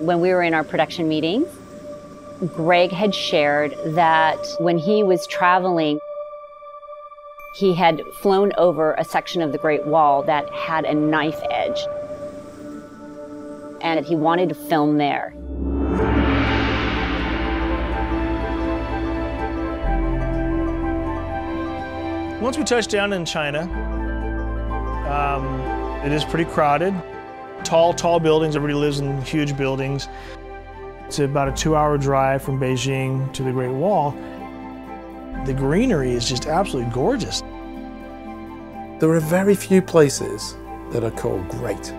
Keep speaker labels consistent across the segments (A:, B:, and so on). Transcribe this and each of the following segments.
A: When we were in our production meetings, Greg had shared that when he was traveling, he had flown over a section of the Great Wall that had a knife edge. And he wanted to film there.
B: Once we touched down in China, um, it is pretty crowded. Tall, tall buildings. Everybody lives in huge buildings. It's about a two-hour drive from Beijing to the Great Wall. The greenery is just absolutely gorgeous.
C: There are very few places that are called great.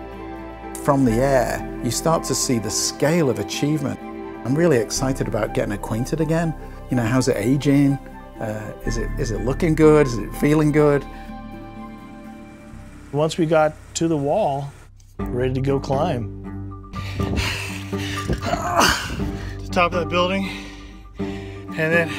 C: From the air, you start to see the scale of achievement. I'm really excited about getting acquainted again. You know, how's it aging? Uh, is, it, is it looking good? Is it feeling good?
B: Once we got to the wall, ready to go climb. the top of that building, and then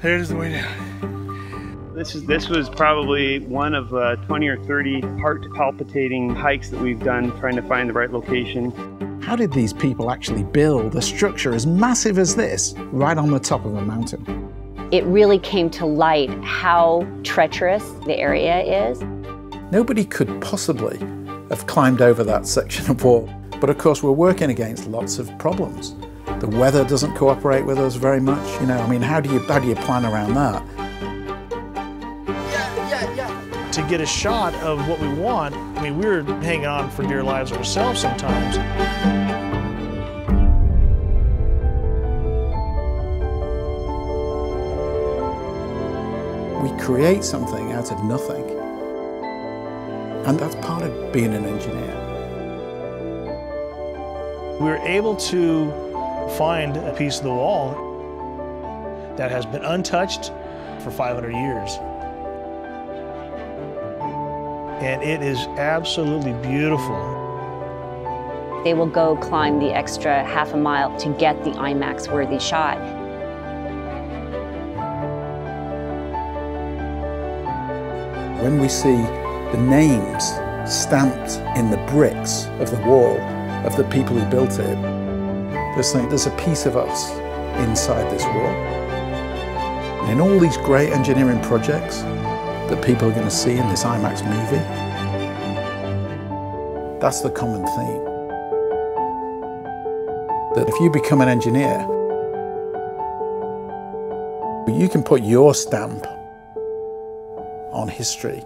B: there's the way down.
D: This is this was probably one of uh, 20 or 30 heart palpitating hikes that we've done trying to find the right location.
C: How did these people actually build a structure as massive as this right on the top of a mountain?
A: It really came to light how treacherous the area is.
C: Nobody could possibly have climbed over that section of wall. But of course, we're working against lots of problems. The weather doesn't cooperate with us very much. You know, I mean, how do you, how do you plan around that?
B: To get a shot of what we want, I mean, we were hanging on for dear lives ourselves sometimes.
C: We create something out of nothing. And that's part of being an engineer.
B: We were able to find a piece of the wall that has been untouched for 500 years. And it is absolutely beautiful.
A: They will go climb the extra half a mile to get the IMAX worthy shot.
C: When we see the names stamped in the bricks of the wall of the people who built it, there's, there's a piece of us inside this wall. And in all these great engineering projects that people are going to see in this IMAX movie, that's the common theme. That if you become an engineer, you can put your stamp on history